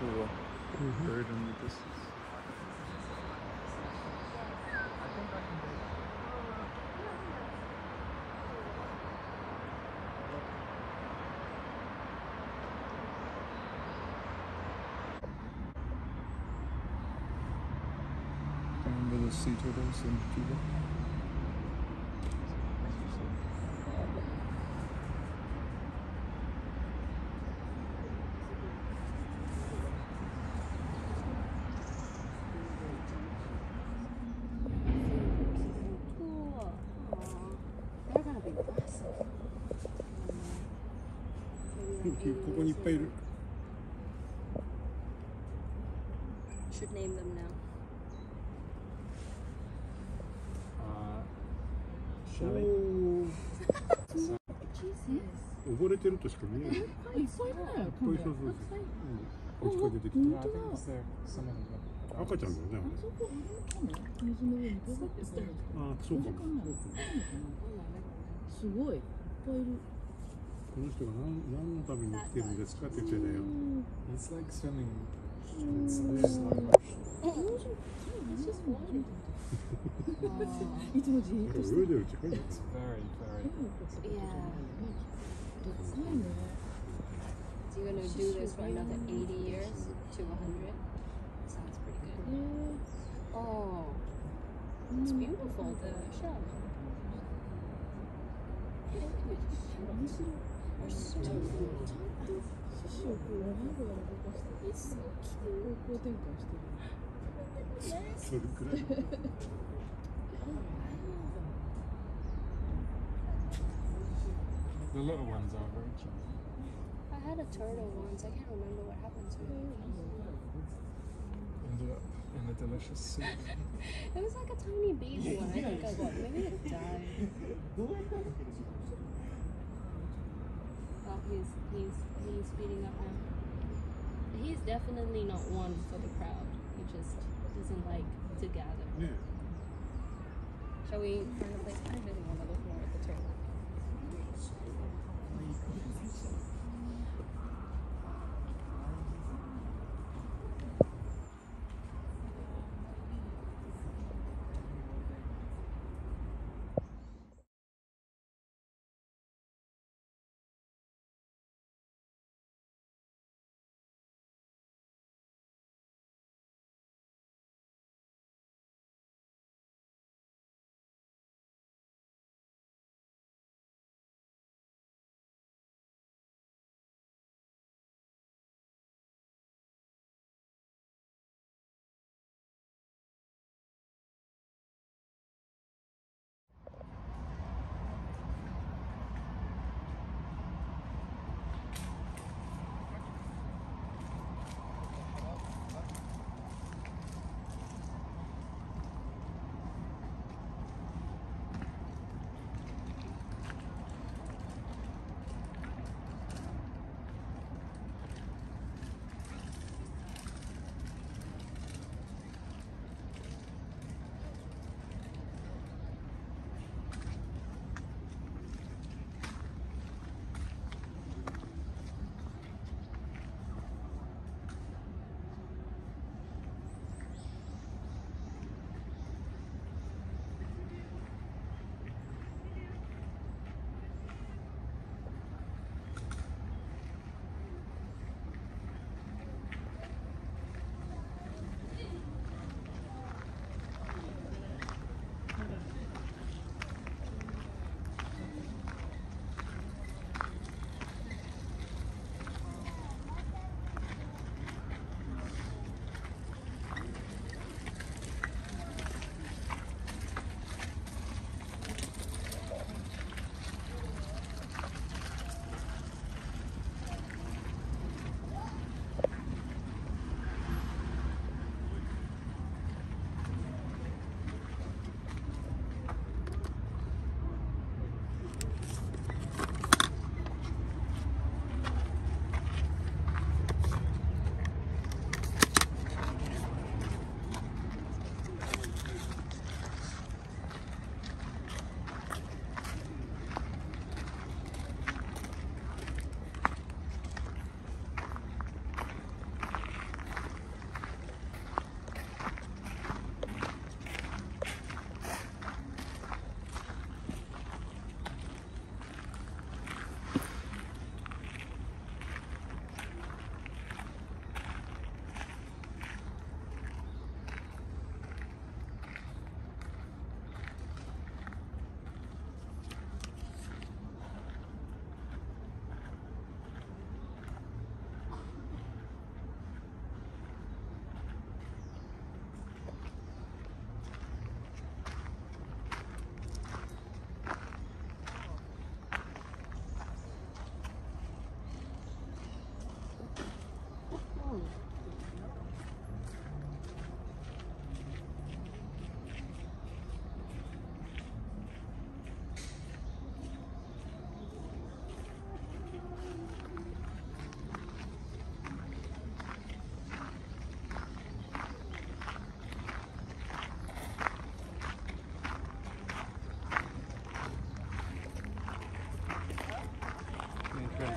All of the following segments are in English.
So, uh, bird in the distance. Remember the sea turtles in Cuba? キーここにいっぱいいる should name them now 溺れてるとしか見えない。いっぱいい。そうそうそう。かけてきた。本当だ。赤ちゃんだよね。あ、そうかも。すごい。いっぱいいる。この人が何何のために来てるんですかって言ってたよ It's like swimming. It's like slow motion. いつもじーっとして泳いでるうちかい It's very, very. Yeah. でかいね。 So you're gonna do this for another 80 years to 100? Sounds pretty good. え Oh, it's beautiful, the shell. They're so 獅子をこう長い こと動かして方向転換してる。それくらい The little ones are very cute. I had a turtle once. I can't remember what happened to it. Ended up in a delicious soup. It was like a tiny baby one. I think I got. Maybe it died. He's he's he's speeding up now. He's definitely not one for the crowd. He just doesn't like to gather. ね Shall we find a place? I really want to look more at the turtle.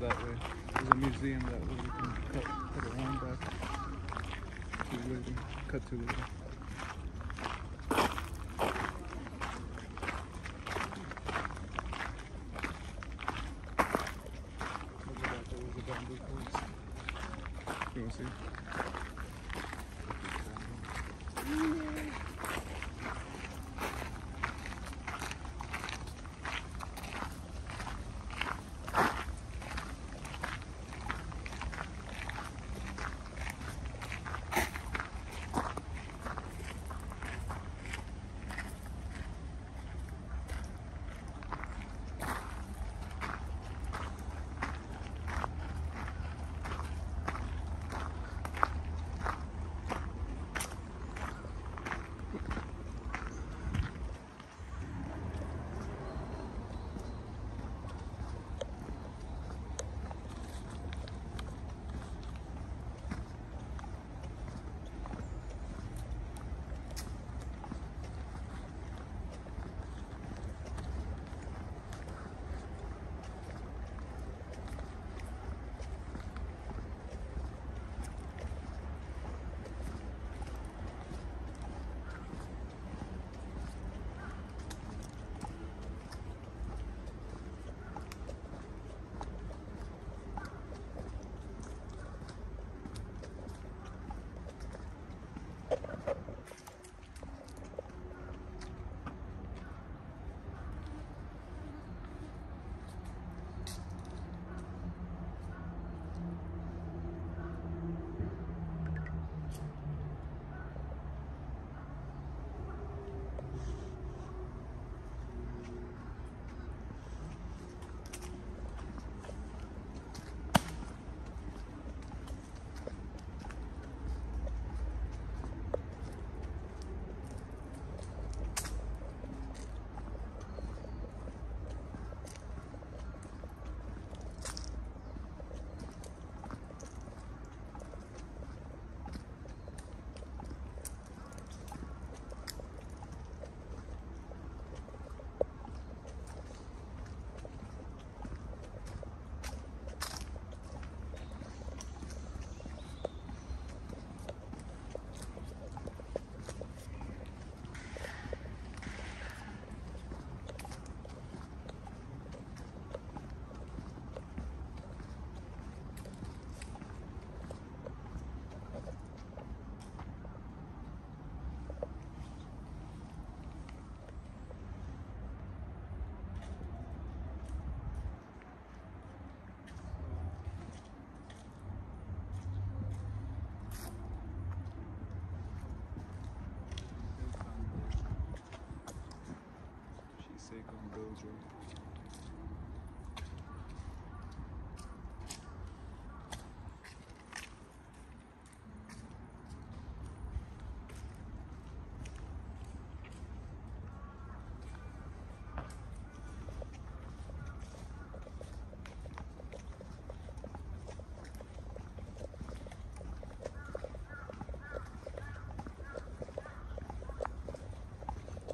That way. There's a museum that way we can cut, cut a line back to where we cut to. Bamboo forest. You wanna see?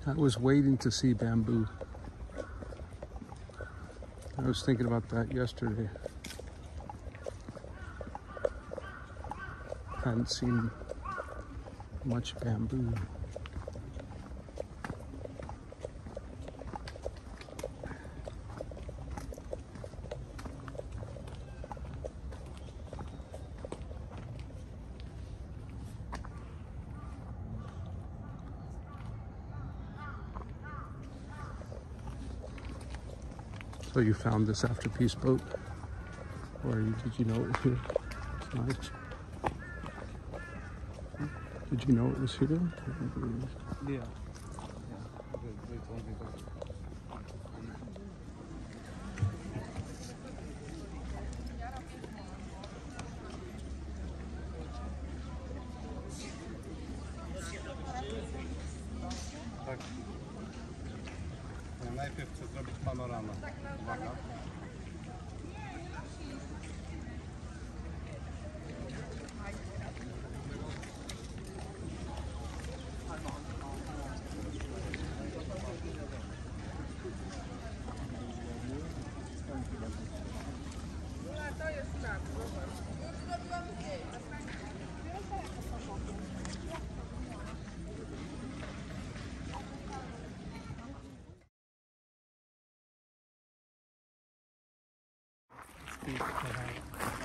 I was waiting to see bamboo. Was thinking about that yesterday. Hadn't seen much bamboo. You found this after Peace Boat? Or did you know it was here? It's nice. Did you know it was here? Yeah. Feet.